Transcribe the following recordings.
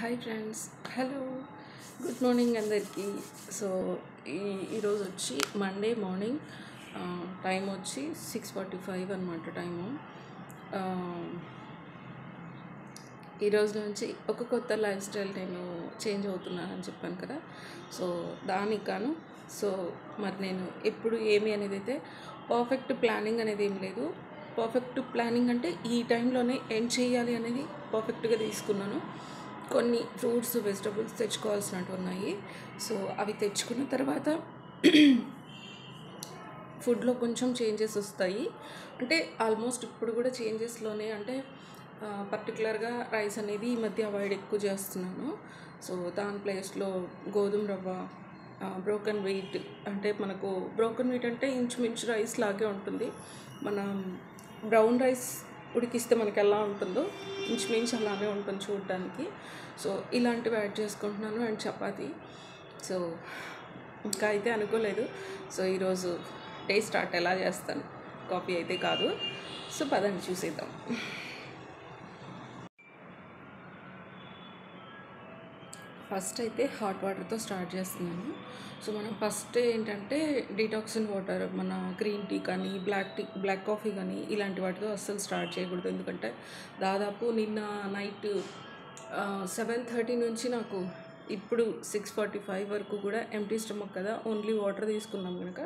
Hi friends hello good morning అందరికీ. So ఈ ఈరోజు వచ్చి మండే మార్నింగ్ టైం వచ్చి సిక్స్ ఫార్టీ ఫైవ్ అనమాట టైము ఈరోజు నుంచి ఒక కొత్త లైఫ్ స్టైల్ నేను చేంజ్ అవుతున్నానని చెప్పాను కదా. సో దానికి గాను సో మరి నేను ఎప్పుడు ఏమి అనేది అయితే పర్ఫెక్ట్ ప్లానింగ్ అనేది ఏం లేదు. పర్ఫెక్ట్ ప్లానింగ్ అంటే ఈ టైంలోనే ఎండ్ చేయాలి అనేది పర్ఫెక్ట్గా తీసుకున్నాను. కొన్ని ఫ్రూట్స్ వెజిటబుల్స్ తెచ్చుకోవాల్సినట్టు ఉన్నాయి. సో అవి తెచ్చుకున్న తర్వాత ఫుడ్లో కొంచెం చేంజెస్ వస్తాయి. అంటే ఆల్మోస్ట్ ఇప్పుడు కూడా చేంజెస్లోనే అంటే పర్టికులర్గా రైస్ అనేది ఈ మధ్య అవాయిడ్ ఎక్కువ చేస్తున్నాను. సో దాని ప్లేస్లో గోధుమ రవ్వ బ్రోకన్ వీట్ అంటే మనకు బ్రోకన్ వీట్ అంటే ఇంచుమించు రైస్ లాగే ఉంటుంది. మనం బ్రౌన్ రైస్ ఉడికిస్తే మనకి ఎలా ఉంటుందో ఇంచుమించు అలానే ఉంటుంది చూడడానికి. సో ఇలాంటివి యాడ్ చేసుకుంటున్నాను. అండ్ చపాతి. సో ఇంకా అయితే అనుకోలేదు. సో ఈరోజు డే స్టార్ట్ ఎలా చేస్తాను? కాఫీ అయితే కాదు. సో పదండి చూసేద్దాం. ఫస్ట్ అయితే హాట్ వాటర్తో స్టార్ట్ చేస్తున్నాను. సో మనం ఫస్ట్ ఏంటంటే డీటాక్సిన్ వాటర్ మన గ్రీన్ టీ కానీ బ్లాక్ టీ బ్లాక్ కాఫీ కానీ ఇలాంటి వాటితో అస్సలు స్టార్ట్ చేయకూడదు. ఎందుకంటే దాదాపు నిన్న నైట్ సెవెన్ థర్టీ నుంచి నాకు ఇప్పుడు సిక్స్ ఫార్టీ ఫైవ్ వరకు కూడా ఎంటీ స్టమక్ కదా ఓన్లీ వాటర్ తీసుకున్నాం కనుక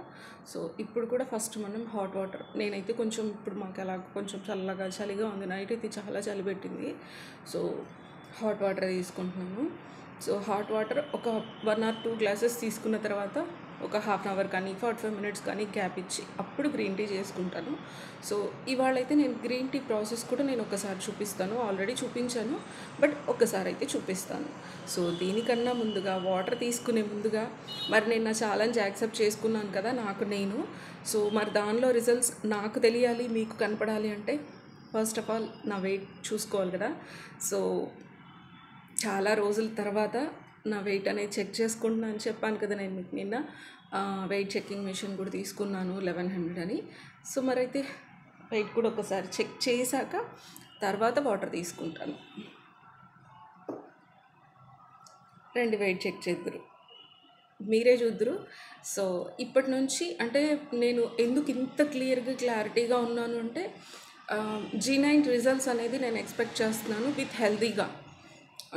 సో ఇప్పుడు కూడా ఫస్ట్ మనం హాట్ వాటర్. నేనైతే కొంచెం ఇప్పుడు మాకు అలా కొంచెం చల్లగా చలిగా ఉంది. నైట్ అయితే చాలా చలి పెట్టింది. సో హాట్ వాటర్ తీసుకుంటున్నాను. సో హాట్ వాటర్ ఒక వన్ ఆర్ టూ గ్లాసెస్ తీసుకున్న తర్వాత ఒక హాఫ్ అన్ అవర్ కానీ ఫార్టీ ఫైవ్ మినిట్స్ కానీ గ్యాప్ ఇచ్చి అప్పుడు గ్రీన్ టీ చేసుకుంటాను. సో ఇవాళ అయితే నేను గ్రీన్ టీ ప్రాసెస్ కూడా నేను ఒకసారి చూపిస్తాను. ఆల్రెడీ చూపించాను బట్ ఒకసారి అయితే చూపిస్తాను. సో దీనికన్నా ముందుగా వాటర్ తీసుకునే ముందుగా మరి నేను నా ఛాలెంజ్ యాక్సెప్ట్ చేసుకున్నాను కదా నాకు నేను. సో మరి దానిలో రిజల్ట్స్ నాకు తెలియాలి మీకు కనపడాలి అంటే ఫస్ట్ ఆఫ్ ఆల్ నా వెయిట్ చూసుకోవాలి కదా. సో చాలా రోజుల తర్వాత నా వెయిట్ అనేది చెక్ చేసుకుంటున్నాను అని చెప్పాను కదా నేను మీకు నిన్న. వెయిట్ చెక్కింగ్ మిషన్ కూడా తీసుకున్నాను లెవెన్ హండ్రెడ్ అని. సో మరైతే వెయిట్ కూడా ఒకసారి చెక్ చేశాక తర్వాత వాటర్ తీసుకుంటాను. రెండు వెయిట్ చెక్ చేద్దరు. మీరే చూద్దరు. సో ఇప్పటి నుంచి అంటే నేను ఎందుకు ఇంత క్లియర్గా క్లారిటీగా ఉన్నాను అంటే జీ నైన్ రిజల్ట్స్ అనేది నేను ఎక్స్పెక్ట్ చేస్తున్నాను విత్ హెల్దీగా.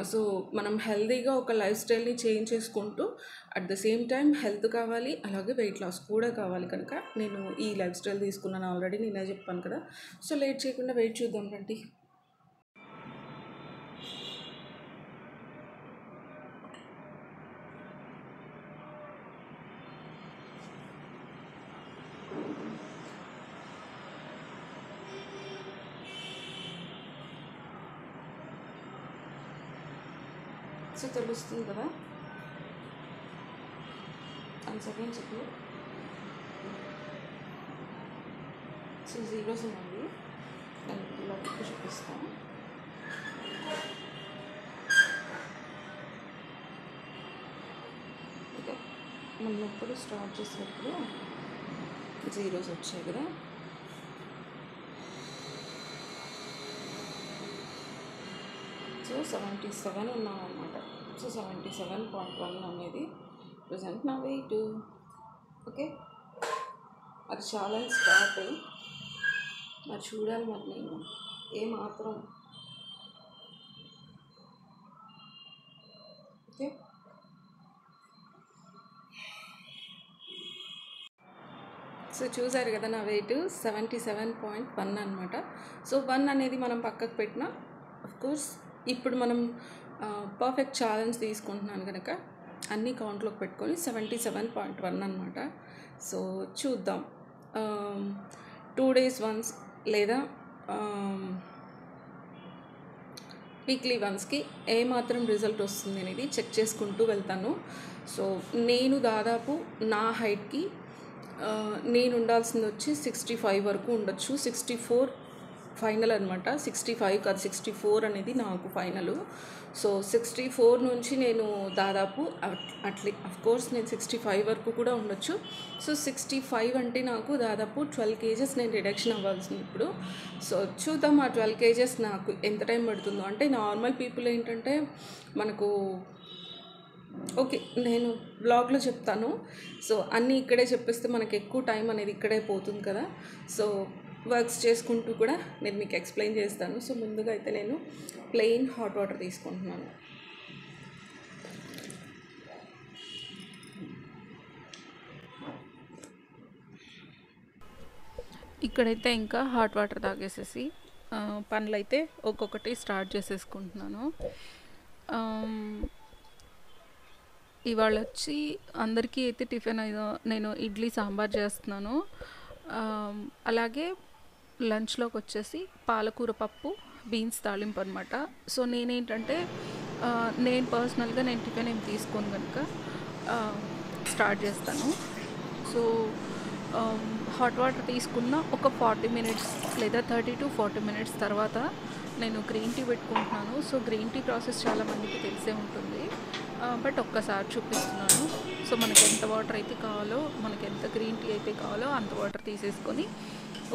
సో మనం హెల్తీగా ఒక లైఫ్ స్టైల్ని చేంజ్ చేసుకుంటూ at the same time health కావాలి అలాగే వెయిట్ లాస్ కూడా కావాలి. కనుక నేను ఈ లైఫ్ స్టైల్ తీసుకున్నాను ఆల్రెడీ నేనే చెప్పాను కదా. సో లేట్ చేయకుండా వెయిట్ చూద్దాం రండి. సో తెలుస్తుంది కదా. వన్ సెకండ్ చెప్పు. సో జీరోస్ ఉన్నాయి నేను ఇలా చూపిస్తాను మనం ఎప్పుడు స్టార్ట్ చేసినప్పుడు జీరోస్ వచ్చాయి కదా. సెవెంటీ సెవెన్ ఉన్నాం అనమాట so seventy seven point one అనేది ప్రజెంట్ నా వెయిట్ ఓకే? అది ఛాలెంజ్ స్టార్ట్ మరి చూడాలి మరి నేను. ఏమాత్రం ఓకే? సో చూసారు కదా నా weight seventy seven point one అనమాట సో వన్ అనేది మనం పక్కకు పెట్టిన కోర్స్ ఇప్పుడు మనం పర్ఫెక్ట్ ఛాలెంజ్ తీసుకుంటున్నాను కనుక అన్ని కౌంట్లోకి పెట్టుకొని సెవెంటీ సెవెన్ పాయింట్ వన్ అనమాట సో చూద్దాం. టూ డేస్ వన్స్ లేదా వీక్లీ వన్స్కి ఏమాత్రం రిజల్ట్ వస్తుంది అనేది చెక్ చేసుకుంటూ వెళ్తాను. సో నేను దాదాపు నా హైట్కి నేను ఉండాల్సింది వచ్చి సిక్స్టీ ఫైవ్ వరకు ఉండొచ్చు. సిక్స్టీ ఫోర్ ఫైనల్ అనమాట సిక్స్టీ ఫైవ్ కాదు సిక్స్టీ ఫోర్ అనేది నాకు ఫైనల్. సో సిక్స్టీ ఫోర్ నుంచి నేను దాదాపు అట్లీ కోర్స్ నేను సిక్స్టీ ఫైవ్ వరకు కూడా ఉండొచ్చు. సో సిక్స్టీ ఫైవ్ అంటే నాకు దాదాపు ట్వెల్వ్ కేజెస్ నేను రిడక్షన్ అవ్వాల్సింది ఇప్పుడు. సో చూద్దాం ఆ ట్వెల్వ్ కేజెస్ నాకు ఎంత టైం పడుతుందో. అంటే నార్మల్ పీపుల్ ఏంటంటే మనకు ఓకే నేను బ్లాగ్లో చెప్తాను. సో అన్నీ ఇక్కడే చెప్పేస్తే మనకు ఎక్కువ టైం అనేది ఇక్కడే పోతుంది కదా. సో వర్క్స్ చేసుకుంటూ కూడా నేను మీకు ఎక్స్ప్లెయిన్ చేస్తాను. సో ముందుగా అయితే నేను ప్లెయిన్ హాట్ వాటర్ తీసుకుంటున్నాను. ఇక్కడైతే ఇంకా హాట్ వాటర్ తాగేసేసి పనులు అయితే ఒక్కొక్కటి స్టార్ట్ చేసేసుకుంటున్నాను. ఇవాళ వచ్చి అందరికీ అయితే టిఫిన్ నేను ఇడ్లీ సాంబార్ చేస్తున్నాను. అలాగే లంచ్లోకి వచ్చేసి పాలకూర పప్పు బీన్స్ తాలింపు అనమాట సో నేనేంటంటే నేను పర్సనల్గా నేను టిఫిన్ ఏం తీసుకోను కనుక స్టార్ట్ చేస్తాను. సో హాట్ వాటర్ తీసుకున్న ఒక ఫార్టీ మినిట్స్ లేదా థర్టీ టు ఫార్టీ మినిట్స్ తర్వాత నేను గ్రీన్ టీ పెట్టుకుంటున్నాను. సో గ్రీన్ టీ ప్రాసెస్ చాలా మందికి తెలిసే ఉంటుంది. బట్ ఒక్కసారి చూపిస్తున్నాను. సో మనకి ఎంత వాటర్ అయితే కావాలో మనకి ఎంత గ్రీన్ టీ అయితే కావాలో అంత వాటర్ తీసేసుకొని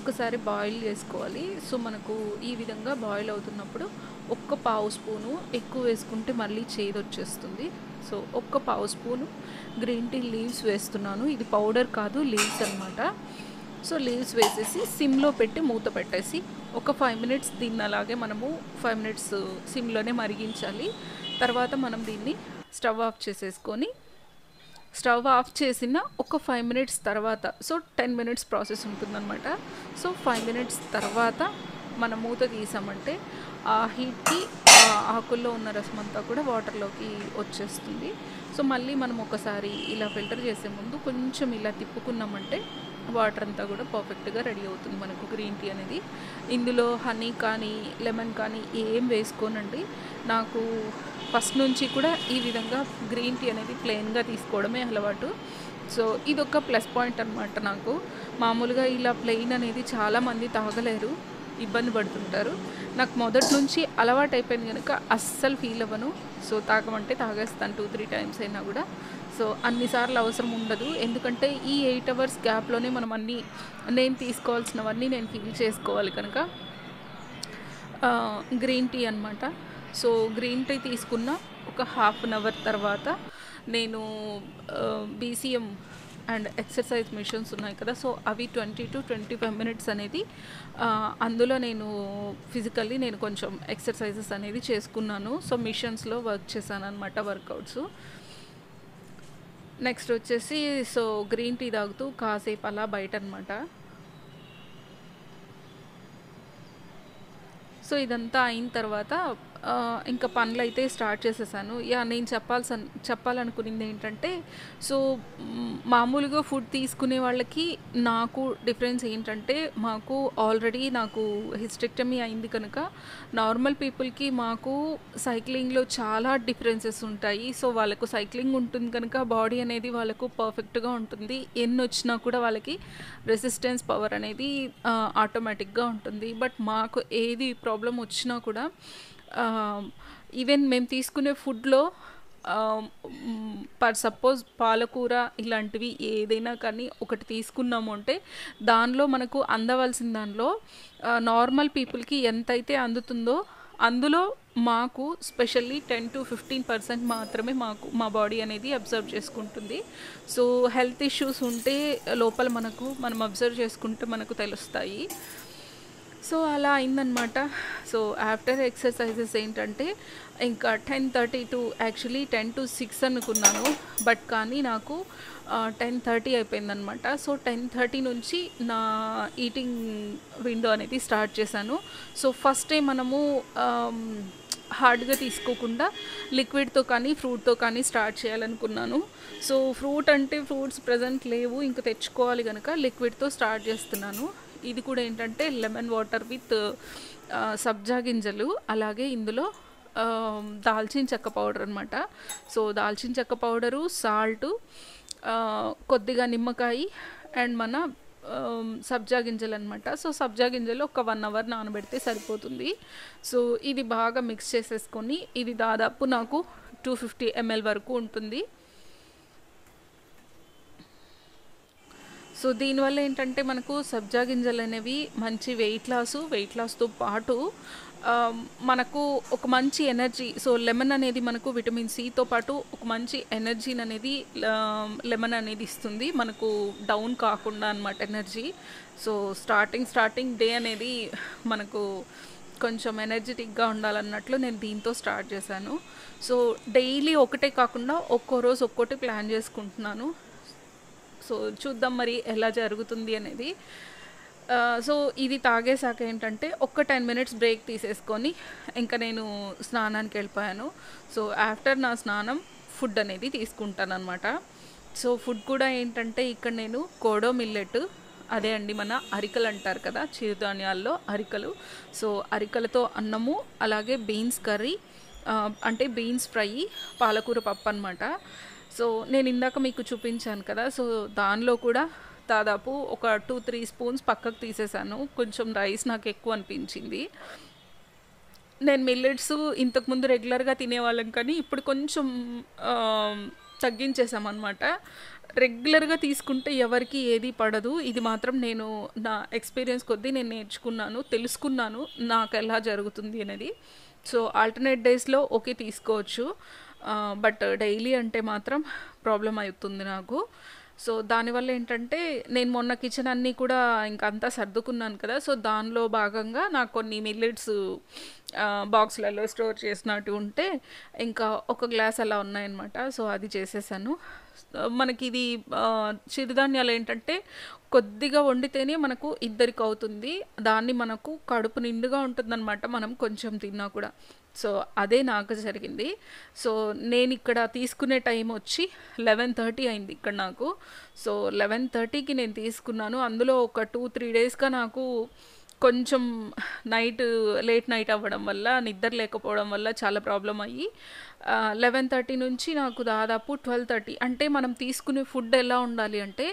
ఒకసారి బాయిల్ చేసుకోవాలి. సో మనకు ఈ విధంగా బాయిల్ అవుతున్నప్పుడు ఒక్క పావు స్పూను ఎక్కువ వేసుకుంటే మళ్ళీ చేదు వచ్చేస్తుంది. సో ఒక్క పావు స్పూను గ్రీన్ టీ లీవ్స్ వేస్తున్నాను. ఇది పౌడర్ కాదు లీవ్స్ అనమాట సో లీవ్స్ వేసేసి సిమ్లో పెట్టి మూత పెట్టేసి ఒక ఫైవ్ మినిట్స్ దీన్ని అలాగే మనము ఫైవ్ మినిట్స్ సిమ్లోనే మరిగించాలి. తర్వాత మనం దీన్ని స్టవ్ ఆఫ్ చేసేసుకొని స్టవ్ ఆఫ్ చేసిన ఒక ఫైవ్ మినిట్స్ తర్వాత సో టెన్ మినిట్స్ ప్రాసెస్ ఉంటుందన్నమాట. సో ఫైవ్ మినిట్స్ తర్వాత మనం మూత తీసామంటే ఆ హీట్కి ఆకుల్లో ఉన్న రసం అంతా కూడా వాటర్లోకి వచ్చేస్తుంది. సో మళ్ళీ మనం ఒకసారి ఇలా ఫిల్టర్ చేసే ముందు కొంచెం ఇలా తిప్పుకున్నామంటే వాటర్ అంతా కూడా పర్ఫెక్ట్గా రెడీ అవుతుంది మనకు గ్రీన్ టీ అనేది. ఇందులో హనీ కానీ లెమన్ కానీ ఏం వేసుకోనండి. నాకు ఫస్ట్ నుంచి కూడా ఈ విధంగా గ్రీన్ టీ అనేది ప్లెయిన్గా తీసుకోవడమే అలవాటు. సో ఇది ఒక ప్లస్ పాయింట్ అనమాట నాకు. మామూలుగా ఇలా ప్లెయిన్ అనేది చాలామంది తాగలేరు ఇబ్బంది పడుతుంటారు. నాకు మొదటి నుంచి అలవాటు అయిపోయింది కనుక అస్సలు ఫీల్ అవ్వను. సో తాగమంటే తాగేస్తాను టూ త్రీ టైమ్స్ అయినా కూడా. సో అన్నిసార్లు అవసరం ఉండదు. ఎందుకంటే ఈ ఎయిట్ అవర్స్ గ్యాప్లోనే మనం అన్నీ నేను తీసుకోవాల్సినవన్నీ నేను ఫీల్ చేసుకోవాలి కనుక. గ్రీన్ టీ అనమాట సో గ్రీన్ టీ తీసుకున్న ఒక హాఫ్ అన్ అవర్ తర్వాత నేను బీసీఎం అండ్ ఎక్సర్సైజ్ మిషన్స్ ఉన్నాయి కదా సో అవి twenty to twenty five minutes అనేది అందులో నేను ఫిజికల్లీ నేను కొంచెం ఎక్సర్సైజెస్ అనేది చేసుకున్నాను. సో మిషన్స్లో వర్క్ చేశాను అనమాట వర్కౌట్స్. నెక్స్ట్ వచ్చేసి సో గ్రీన్ టీ తాగుతూ కాసేపు అలా బయట అనమాట సో ఇదంతా అయిన తర్వాత ఇంకా పనులు అయితే స్టార్ట్ చేసేసాను. యా నేను చెప్పాల్సి చెప్పాలనుకున్నది ఏంటంటే సో మామూలుగా ఫుడ్ తీసుకునే వాళ్ళకి నాకు డిఫరెన్స్ ఏంటంటే మాకు ఆల్రెడీ నాకు హిస్టెక్టమీ అయింది కనుక నార్మల్ పీపుల్కి మాకు సైక్లింగ్లో చాలా డిఫరెన్సెస్ ఉంటాయి. సో వాళ్ళకు సైక్లింగ్ ఉంటుంది కనుక బాడీ అనేది వాళ్ళకు పర్ఫెక్ట్గా ఉంటుంది. ఎన్ని వచ్చినా కూడా వాళ్ళకి రెసిస్టెన్స్ పవర్ అనేది ఆటోమేటిక్గా ఉంటుంది. బట్ మాకు ఏది ప్రాబ్లం వచ్చినా కూడా ఈవెన్ మేము తీసుకునే ఫుడ్లో పర్ సపోజ్ పాలకూర ఇలాంటివి ఏదైనా కానీ ఒకటి తీసుకున్నాము అంటే దానిలో మనకు అందవలసిన దానిలో నార్మల్ పీపుల్కి ఎంతైతే అందుతుందో అందులో మాకు specially ten to fifteen percent మాత్రమే మాకు మా బాడీ అనేది అబ్జర్వ్ చేసుకుంటుంది. సో హెల్త్ ఇష్యూస్ ఉంటే లోపల మనకు మనం అబ్జర్వ్ చేసుకుంటే మనకు తెలుస్తాయి. సో అలా అయిందనమాట సో ఆఫ్టర్ ఎక్సర్సైజెస్ ఏంటంటే ఇంకా ten thirty to actually ten to six అనుకున్నాను. బట్ కానీ నాకు టెన్ థర్టీ అయిపోయిందనమాట సో టెన్ థర్టీ నుంచి నా ఈటింగ్ విండో అనేది స్టార్ట్ చేశాను. సో ఫస్ట్ మనము హార్డ్గా తీసుకోకుండా లిక్విడ్తో కానీ ఫ్రూట్తో కానీ స్టార్ట్ చేయాలనుకున్నాను. సో ఫ్రూట్ అంటే ఫ్రూట్స్ ప్రజెంట్ లేవు. ఇంకా తెచ్చుకోవాలి కనుక లిక్విడ్తో స్టార్ట్ చేస్తున్నాను. ఇది కూడా ఏంటంటే లెమన్ వాటర్ విత్ సబ్జా గింజలు అలాగే ఇందులో దాల్చిన చెక్క పౌడర్ అనమాట సో దాల్చిన చెక్క పౌడరు సాల్టు కొద్దిగా నిమ్మకాయ అండ్ మన సబ్జా గింజలు అనమాట సో సబ్జా గింజలు ఒక వన్ అవర్ నానబెడితే సరిపోతుంది. సో ఇది బాగా మిక్స్ చేసేసుకొని ఇది దాదాపు నాకు టూ ఫిఫ్టీ ఎంఎల్ వరకు ఉంటుంది. సో దీనివల్ల ఏంటంటే మనకు సబ్జా గింజలు అనేవి మంచి వెయిట్ లాసు వెయిట్ లాస్తో పాటు మనకు ఒక మంచి ఎనర్జీ సో లెమన్ అనేది మనకు విటమిన్ సితో పాటు ఒక మంచి ఎనర్జీని అనేది లెమన్ అనేది ఇస్తుంది. మనకు డౌన్ కాకుండా అనమాట energy so starting starting day అనేది మనకు కొంచెం ఎనర్జెటిక్గా ఉండాలన్నట్లు నేను దీంతో స్టార్ట్ చేశాను. సో డైలీ ఒకటే కాకుండా ఒక్కో రోజు ఒక్కోటి ప్లాన్ చేసుకుంటున్నాను. సో చూద్దాం మరి ఎలా జరుగుతుంది అనేది. సో ఇది తాగేశాక ఏంటంటే ఒక్క టెన్ మినిట్స్ బ్రేక్ తీసేసుకొని ఇంకా నేను స్నానానికి వెళ్ళిపోయాను. సో ఆఫ్టర్ నా స్నానం ఫుడ్ అనేది తీసుకుంటాను అనమాట సో ఫుడ్ కూడా ఏంటంటే ఇక్కడ నేను కోడో మిల్లెట్ అదే అండి మన అరికలు అంటారు కదా చిరుధాన్యాల్లో అరికలు. సో అరికలతో అన్నము అలాగే బీన్స్ కర్రీ అంటే బీన్స్ ఫ్రై పాలకూర పప్పు అనమాట సో నేను ఇందాక మీకు చూపించాను కదా సో దానిలో కూడా దాదాపు ఒక టూ త్రీ స్పూన్స్ పక్కకు తీసేసాను. కొంచెం రైస్ నాకు ఎక్కువ అనిపించింది. నేను మిల్లెట్స్ ఇంతకుముందు రెగ్యులర్గా తినేవాళ్ళం కానీ ఇప్పుడు కొంచెం తగ్గించేసామన్నమాట రెగ్యులర్గా తీసుకుంటే ఎవరికి ఏది పడదు. ఇది మాత్రం నేను నా ఎక్స్పీరియన్స్ కొద్దీ నేను నేర్చుకున్నాను తెలుసుకున్నాను నాకు ఎలా జరుగుతుంది అనేది. సో ఆల్టర్నేట్ డేస్లో ఓకే తీసుకోవచ్చు. బట్ డైలీ uh, అంటే మాత్రం ప్రాబ్లం అవుతుంది నాకు. సో దానివల్ల ఏంటంటే నేను మొన్న కిచెన్ అన్నీ కూడా ఇంకా అంతా సర్దుకున్నాను కదా సో దానిలో భాగంగా నాకు కొన్ని మిల్లెట్స్ బాక్స్లలో స్టోర్ చేసినట్టు ఉంటే ఇంకా ఒక గ్లాస్ అలా ఉన్నాయన్నమాట. సో అది చేసేసాను. మనకి ఇది చిరుధాన్యాలు ఏంటంటే కొద్దిగా వండితేనే మనకు ఇద్దరికి అవుతుంది దాన్ని మనకు కడుపు నిండుగా ఉంటుందన్నమాట మనం కొంచెం తిన్నా కూడా. సో అదే నాకు జరిగింది. సో నేను ఇక్కడ తీసుకునే టైం వచ్చి లెవెన్ థర్టీ అయింది ఇక్కడ నాకు. సో లెవెన్ థర్టీకి నేను తీసుకున్నాను. అందులో ఒక టూ త్రీ డేస్గా నాకు కొంచెం నైట్ లేట్ నైట్ అవ్వడం వల్ల నిద్ర లేకపోవడం వల్ల చాలా ప్రాబ్లం అయ్యి లెవెన్ థర్టీ నుంచి నాకు దాదాపు ట్వెల్వ్ థర్టీ అంటే మనం తీసుకునే ఫుడ్ ఎలా ఉండాలి అంటే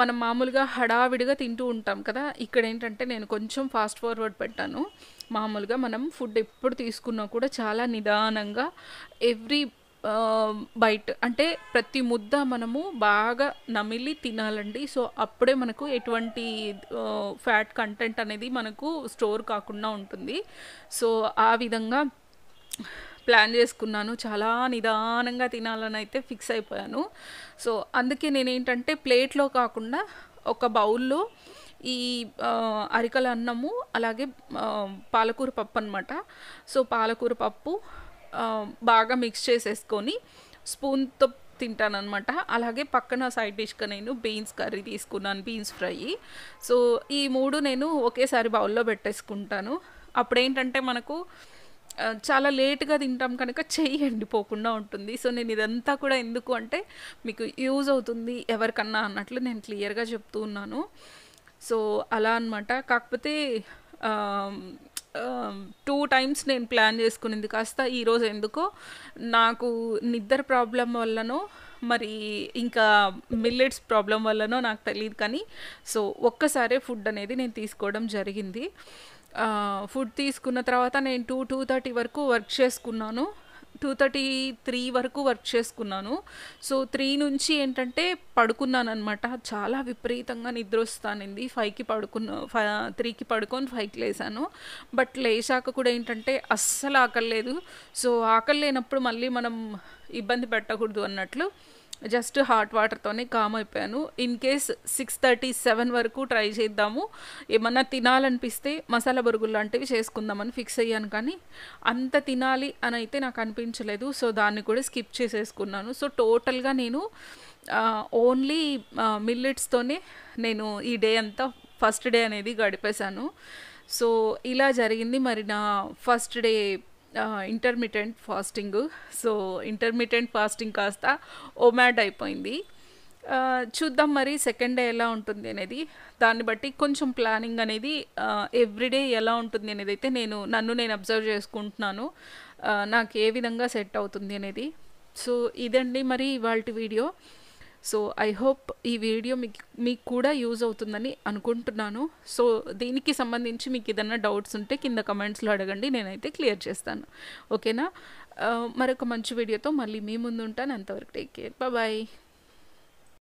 మనం మామూలుగా హడావిడిగా తింటూ ఉంటాం కదా. ఇక్కడ ఏంటంటే నేను కొంచెం ఫాస్ట్ ఫార్వర్డ్ పెట్టాను. మామూలుగా మనం ఫుడ్ ఎప్పుడు తీసుకున్నా కూడా చాలా నిదానంగా ఎవ్రీ బైట్ అంటే ప్రతి ముద్ద మనము బాగా నమిలి తినాలండి. సో అప్పుడే మనకు ఎటువంటి ఫ్యాట్ కంటెంట్ అనేది మనకు స్టోర్ కాకుండా ఉంటుంది. సో ఆ విధంగా ప్లాన్ చేసుకున్నాను. చాలా నిదానంగా తినాలని అయితే ఫిక్స్ అయిపోయాను. సో అందుకే నేనేంటంటే ప్లేట్లో కాకుండా ఒక బౌల్లో ఈ అరికల అన్నము అలాగే పాలకూర పప్పు అనమాట సో పాలకూర పప్పు బాగా మిక్స్ చేసేసుకొని స్పూన్తో తింటానమాట అలాగే పక్కన సైడ్ డిష్గా నేను బీన్స్ కర్రీ తీసుకున్నాను బీన్స్ ఫ్రై సో ఈ మూడు నేను ఒకేసారి బౌల్లో పెట్టేసుకుంటాను. అప్పుడేంటంటే మనకు చాలా లేట్గా తింటాం కనుక చెయ్యి ఎండిపోకుండా ఉంటుంది. సో నేను ఇదంతా కూడా ఎందుకు అంటే మీకు యూజ్ అవుతుంది ఎవరికన్నా అన్నట్లు నేను క్లియర్గా చెప్తూ ఉన్నాను. సో అలా అనమాట కాకపోతే టూ టైమ్స్ నేను ప్లాన్ చేసుకునింది. కాస్త ఈరోజు ఎందుకో నాకు నిద్ర ప్రాబ్లం వల్లనో మరి ఇంకా మిల్లెట్స్ ప్రాబ్లం వల్లనో నాకు తెలియదు కానీ సో ఒక్కసారే ఫుడ్ అనేది నేను తీసుకోవడం జరిగింది. ఫుడ్ తీసుకున్న తర్వాత నేను టూ టూ థర్టీ వరకు వర్క్ చేసుకున్నాను. టూ థర్టీ త్రీ వరకు వర్క్ చేసుకున్నాను. సో త్రీ నుంచి ఏంటంటే పడుకున్నాను అనమాట చాలా విపరీతంగా నిద్ర వస్తానింది ఫైవ్కి పడుకున్న ఫైవ్ త్రీకి పడుకొని ఫైవ్కి లేసాను. బట్ లేచాక కూడా ఏంటంటే అస్సలు ఆకలి లేదు సో ఆకలి లేనప్పుడు మళ్ళీ మనం ఇబ్బంది పెట్టకూడదు అన్నట్లు జస్ట్ హాట్ వాటర్తోనే కామ్ అయిపోయాను. In case six thirty seven వరకు ట్రై చేద్దాము. ఏమన్నా తినాలనిపిస్తే మసాలా బొరుగులు లాంటివి చేసుకుందామని ఫిక్స్ అయ్యాను కానీ అంత తినాలి అని అయితే నాకు అనిపించలేదు. సో దాన్ని కూడా స్కిప్ చేసేసుకున్నాను. సో టోటల్గా నేను ఓన్లీ మిల్లెట్స్తోనే నేను ఈ డే అంతా ఫస్ట్ డే అనేది గడిపేశాను. సో ఇలా జరిగింది. మరి నా first day intermediate fasting so intermediate fasting కాస్త ఒమాడ్ అయిపోయింది. చూద్దాం మరి సెకండ్ డే ఎలా ఉంటుంది అనేది. దాన్ని బట్టి కొంచెం ప్లానింగ్ అనేది ఎవ్రీడే ఎలా ఉంటుంది అనేది అయితే నేను నన్ను నేను అబ్జర్వ్ చేసుకుంటున్నాను. నాకు ఏ విధంగా సెట్ అవుతుంది అనేది. సో ఇదండి మరి ఇవాళ వీడియో సో ఐ హోప్ ఈ వీడియో మీకు మీకు కూడా యూజ్ అవుతుందని అనుకుంటున్నాను. సో దీనికి సంబంధించి మీకు ఏదైనా డౌట్స్ ఉంటే కింద కమెంట్స్లో అడగండి నేనైతే క్లియర్ చేస్తాను. ఓకేనా? Uh, మరొక మంచి వీడియోతో మళ్ళీ మీ ముందు ఉంటాను. అంతవరకు టేక్ కేర్ బాయ్